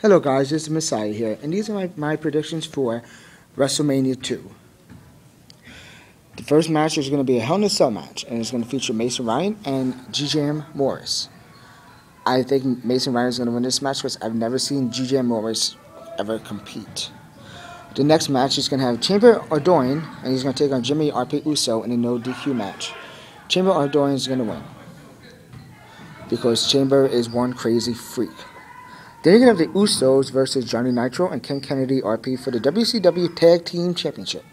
Hello guys, this is Messiah here, and these are my, my predictions for WrestleMania 2. The first match is going to be a Hell in a Cell match, and it's going to feature Mason Ryan and GJM Morris. I think Mason Ryan is going to win this match because I've never seen GJM Morris ever compete. The next match is going to have Chamber Ardoin, and he's going to take on Jimmy RP Uso in a no DQ match. Chamber Ardoin is going to win because Chamber is one crazy freak. Then you're going to have the Usos versus Johnny Nitro and Ken Kennedy RP for the WCW Tag Team Championship.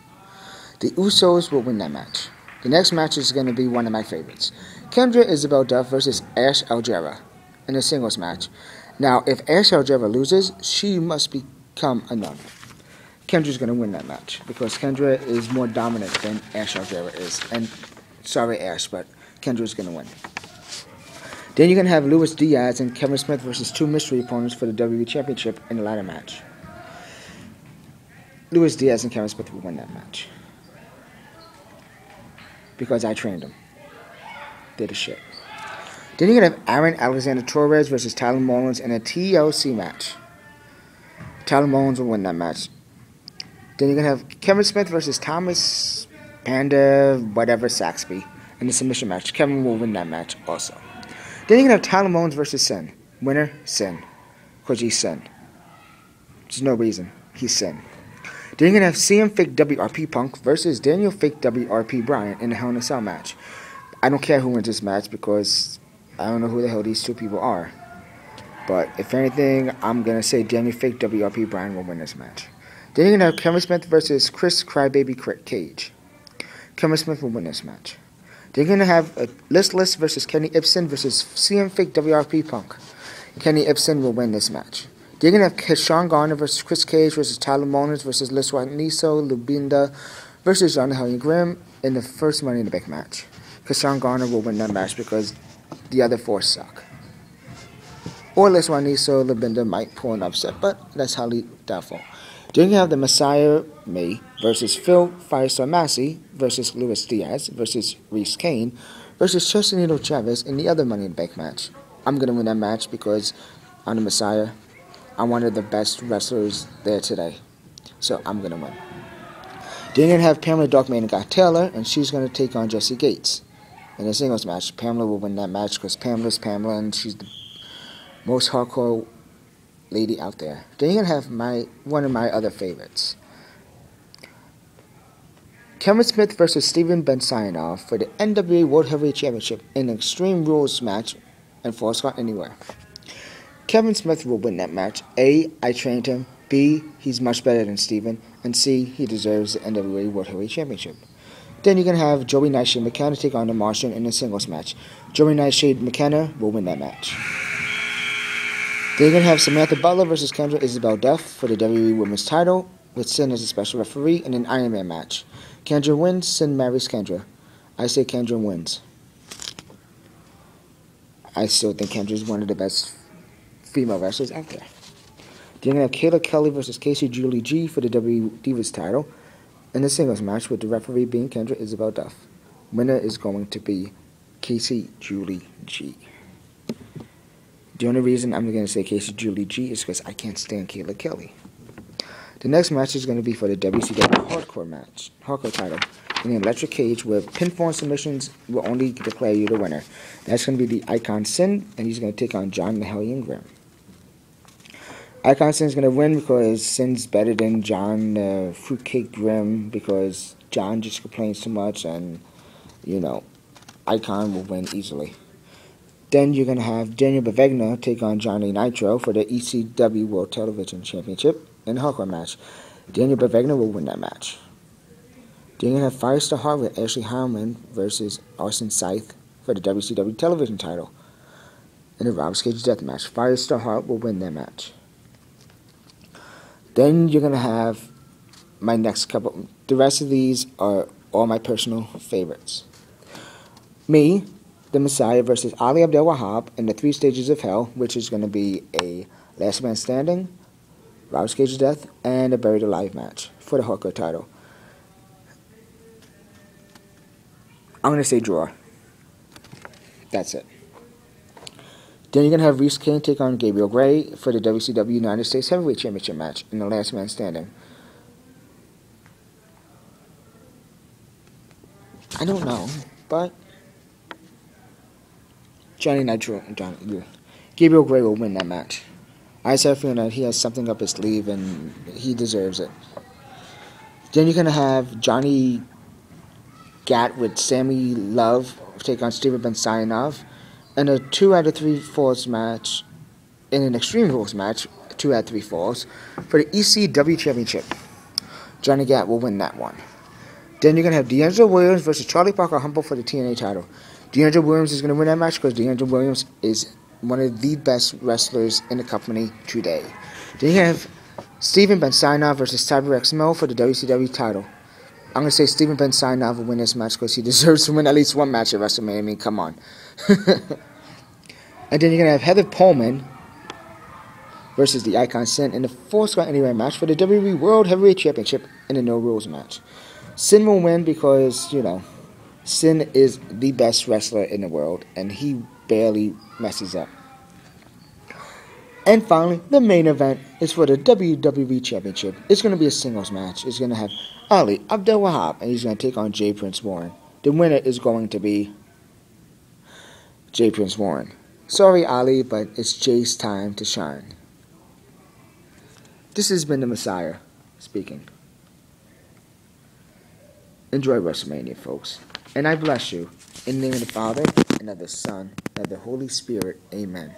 The Usos will win that match. The next match is going to be one of my favorites. Kendra Isabel Duff versus Ash Algera in a singles match. Now, if Ash Algera loses, she must become a nun. Kendra's going to win that match because Kendra is more dominant than Ash Algera is. And sorry, Ash, but Kendra's going to win. Then you can have Luis Diaz and Kevin Smith versus two mystery opponents for the WWE Championship in a ladder match. Luis Diaz and Kevin Smith will win that match. Because I trained them. They're the shit. Then going to have Aaron Alexander Torres versus Tyler Mullins in a TLC match. Tyler Mullins will win that match. Then going to have Kevin Smith versus Thomas Panda, whatever, Saxby in the submission match. Kevin will win that match also. Then you're going to have Tyler Mullins versus Sin. Winner, Sin. Because he's Sin. There's no reason. He's Sin. Then you're going to have CM Fake WRP Punk versus Daniel Fake WRP Bryan in a Hell in a Cell match. I don't care who wins this match because I don't know who the hell these two people are. But if anything, I'm going to say Daniel Fake WRP Bryan will win this match. Then you're going to have Kevin Smith versus Chris Crybaby Cage. Kevin Smith will win this match. They're going to have uh, a Listless versus Kenny Ibsen versus CM Fake WRP Punk. Kenny Ibsen will win this match. They're going to have Sean Garner versus Chris Cage versus Tyler Mullins versus Liz Niso, Lubinda versus John Hellion Grimm in the first Money in the Bank match. Sean Garner will win that match because the other four suck. Or Liz Niso, Lubinda might pull an upset, but that's highly doubtful. Then you have the Messiah May versus Phil Firestar Massey versus Luis Diaz versus Reese Kane versus Chesanito Chavez in the other Money in the Bank match. I'm going to win that match because I'm the Messiah. I'm one of the best wrestlers there today. So I'm going to win. Then to have Pamela Darkman and Guy Taylor, and she's going to take on Jesse Gates in a singles match. Pamela will win that match because Pamela's Pamela, and she's the most hardcore lady out there. Then you're gonna have my one of my other favorites. Kevin Smith versus Steven Bensayanov for the NWA World Heavyweight Championship in an Extreme Rules match and Falls Count Anywhere. Kevin Smith will win that match. A. I trained him. B. He's much better than Steven. And C. He deserves the NWA World Heavyweight Championship. Then you're going to have Joey Nightshade McKenna take on the Martian in a singles match. Joey Nightshade McKenna will win that match. Going to have Samantha Butler versus Kendra Isabel Duff for the WWE Women's title, with Sin as a special referee in an Iron Man match. Kendra wins, Sin marries Kendra. I say Kendra wins. I still think Kendra is one of the best female wrestlers out there. Going to have Kayla Kelly versus Casey Julie G for the WWE Divas title in the singles match, with the referee being Kendra Isabel Duff. Winner is going to be Casey Julie G. The only reason I'm going to say Casey Julie G is because I can't stand Kayla Kelly. The next match is going to be for the WCW Hardcore match, Hardcore title, in the electric cage where pinfall submissions will only declare you the winner. That's going to be the Icon Sin, and he's going to take on John the Grimm. Icon Sin is going to win because Sin's better than John uh, Fruitcake Grimm because John just complains too much, and you know, Icon will win easily. Then you're going to have Daniel Bavegna take on Johnny Nitro for the ECW World Television Championship in a hardcore match. Daniel Bavegna will win that match. Then you're going to have Firestar with Ashley Harman versus Austin Scythe for the WCW television title in a Rob Cage death match. Firestar Hart will win that match. Then you're going to have my next couple. The rest of these are all my personal favorites. Me, the Messiah versus Ali Abdel Wahab in the Three Stages of Hell, which is going to be a Last Man Standing, Robert Cage's Death, and a Buried Alive match for the Hardcore title. I'm going to say draw. That's it. Then you're going to have Reese Kane take on Gabriel Gray for the WCW United States Heavyweight Championship match in the last man standing. I don't know, but Johnny Nitro, Johnny, Gabriel Gray will win that match. I just have a feeling that he has something up his sleeve and he deserves it. Then you're going to have Johnny Gat with Sammy Love take on Steven Ben in a two out of three falls match, in an Extreme Rules match, two out of three falls, for the ECW Championship. Johnny Gat will win that one. Then you're going to have D'Angelo Williams versus Charlie Parker Humble for the TNA title. D'Angelo Williams is going to win that match because D'Angelo Williams is one of the best wrestlers in the company today. Then you have Steven Ben Sainov versus Cyber X Mel for the WCW title. I'm going to say Steven Ben Sainov will win this match because he deserves to win at least one match at WrestleMania. I mean, come on. and then you're going to have Heather Pullman versus the Icon Sin in the Four Star Anywhere match for the WWE World Heavyweight Championship in a No Rules match. Sin will win because, you know, Sin is the best wrestler in the world and he barely messes up. And finally, the main event is for the WWE Championship. It's going to be a singles match. It's going to have Ali Abdel Wahab, and he's going to take on Jay Prince Warren. The winner is going to be Jay Prince Warren. Sorry, Ali, but it's Jay's time to shine. This has been the Messiah speaking. Enjoy WrestleMania, folks. And I bless you. In the name of the Father, and of the Son, and of the Holy Spirit. Amen.